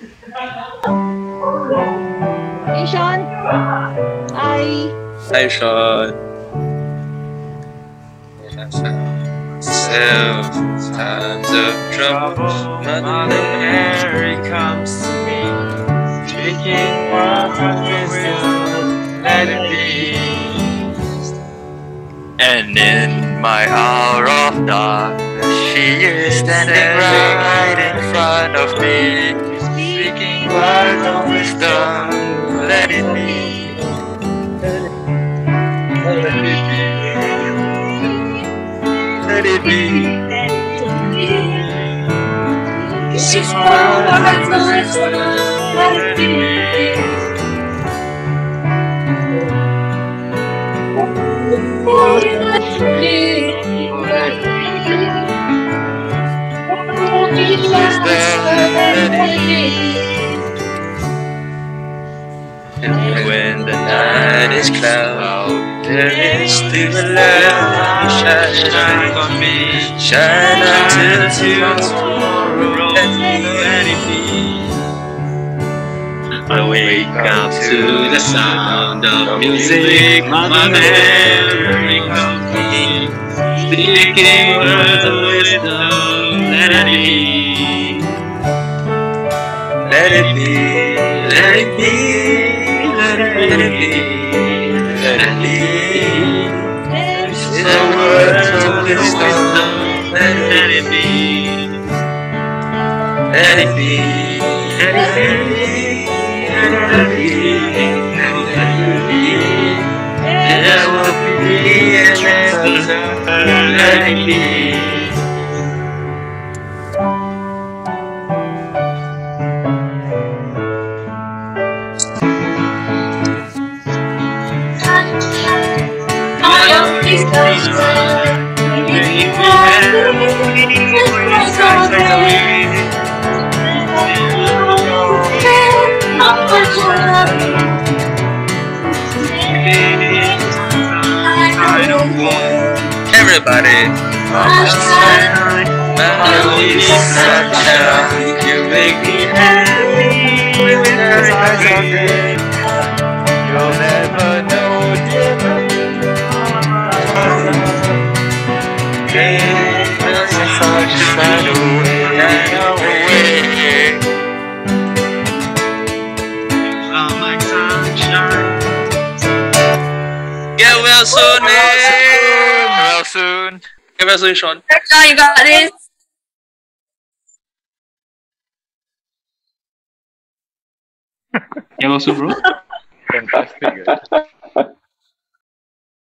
Hey, Shawn. Hi. Hi, Shawn. Self times of trouble, Mother Mary comes to me, speaking words of wisdom, let it be. And in my hour of darkness, she is standing right in front of me, speaking words of wisdom, let it be. Let it be. Let it be. She's full of wisdom, let it be. Oh, let it be. Let it be. There is still a light shining on me. Shine until tomorrow. Let it be. I wake up to the sound of music, Mother Mary comes to me, speaking words of wisdom, let it be, Let it be. Let it be. Let it be. Let it be. It's the words of wisdom. Let it be. Let it be. Let it be. Let it be. Let it be. Let it be. Everybody, you make me happy when I day. You'll Get well soon, eh? Well soon. Get well soon, Shawn. Now you got this. Yeah, also, bro. Fantastic. eh?